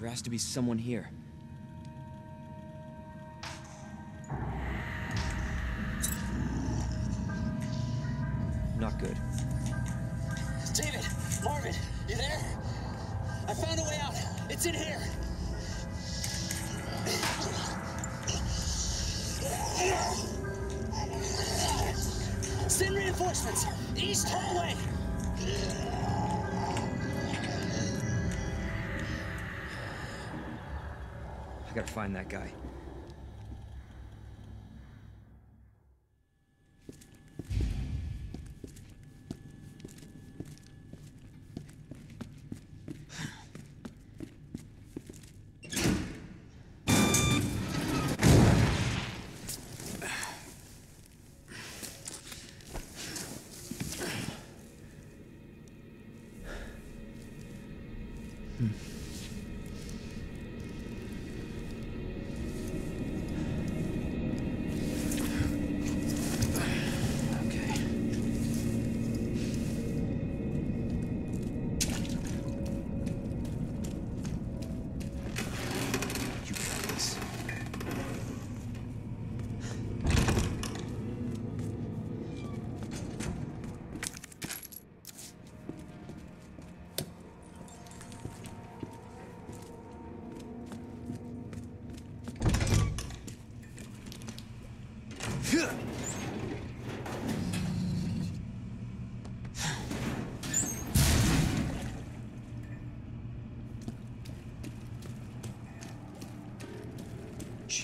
There has to be someone here.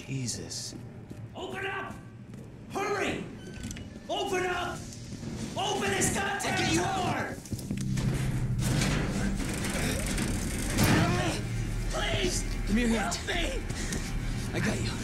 Jesus. Open up! Hurry! Open up! Open this goddamn door! Please! Give me your hand. Help me! I got you.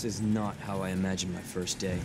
This is not how I imagined my first day.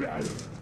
battle.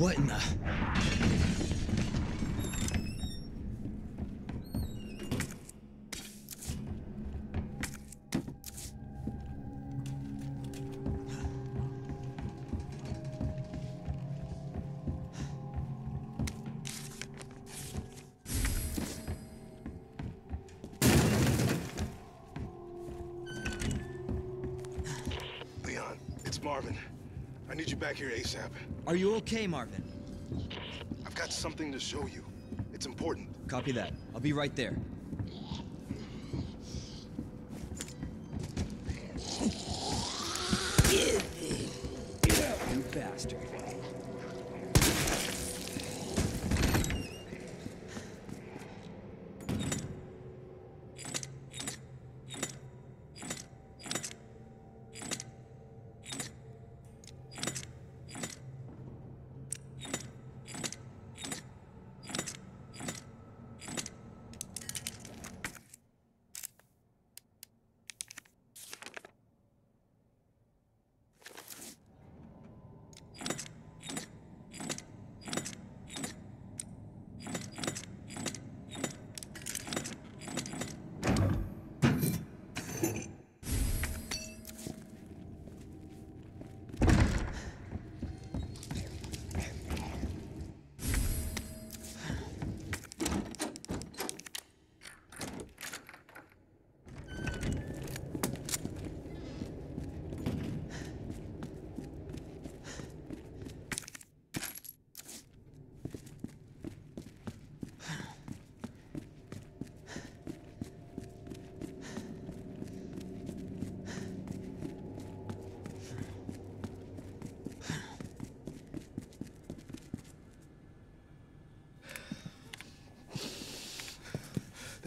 What in the... Marvin. I need you back here ASAP. Are you okay, Marvin? I've got something to show you. It's important. Copy that. I'll be right there. You bastard.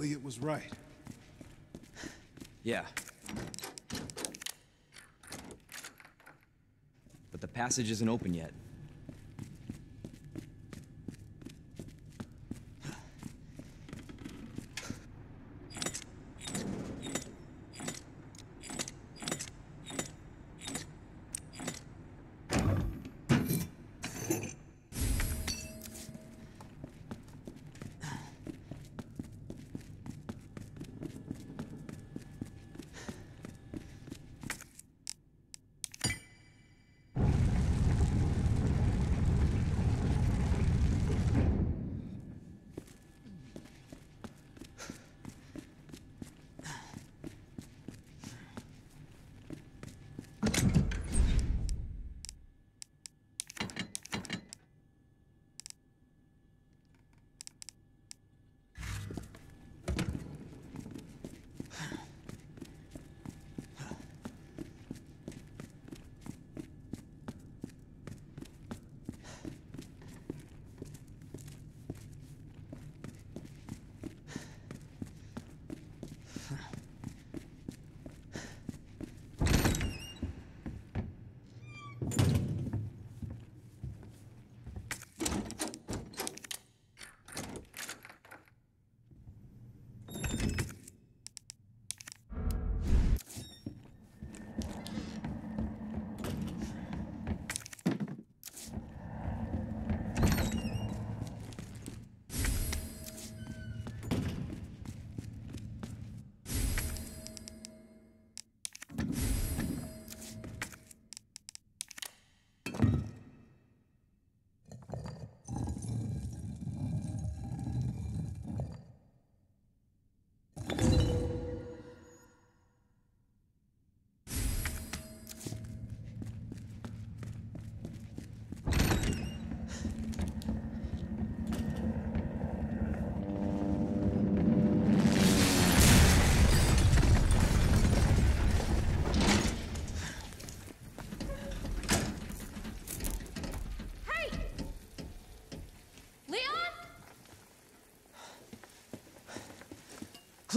So Elliot was right. Yeah. But the passage isn't open yet.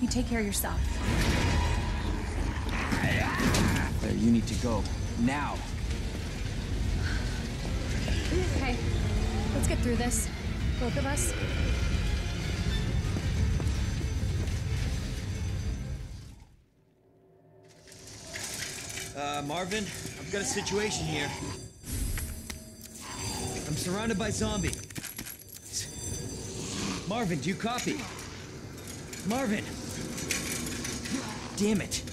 You take care of yourself. Claire, you need to go. Now! Okay. Let's get through this. Both of us. Uh, Marvin, I've got a situation here. I'm surrounded by zombies. Marvin, do you copy? Marvin! Damn it.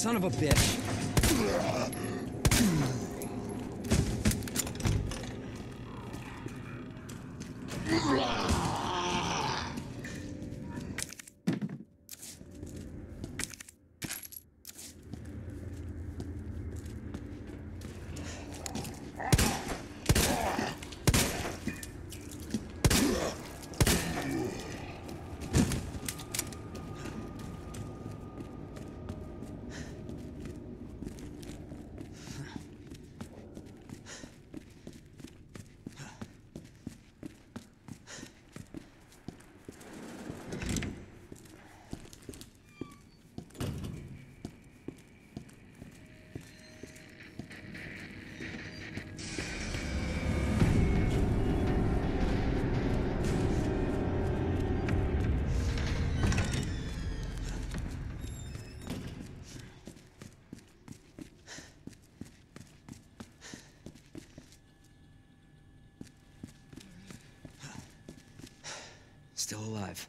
Son of a bitch. Still alive.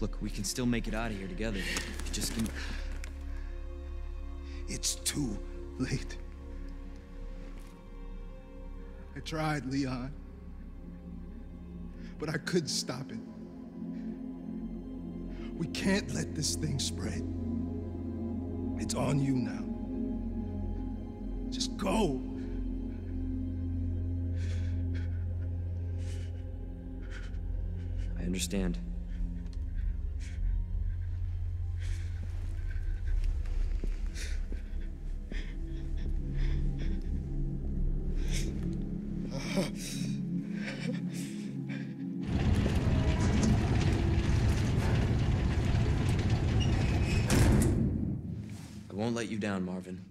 Look, we can still make it out of here together. You just give it's too late. I tried, Leon. But I couldn't stop it. We can't let this thing spread. It's on you now. Just go. I understand. Down, Marvin.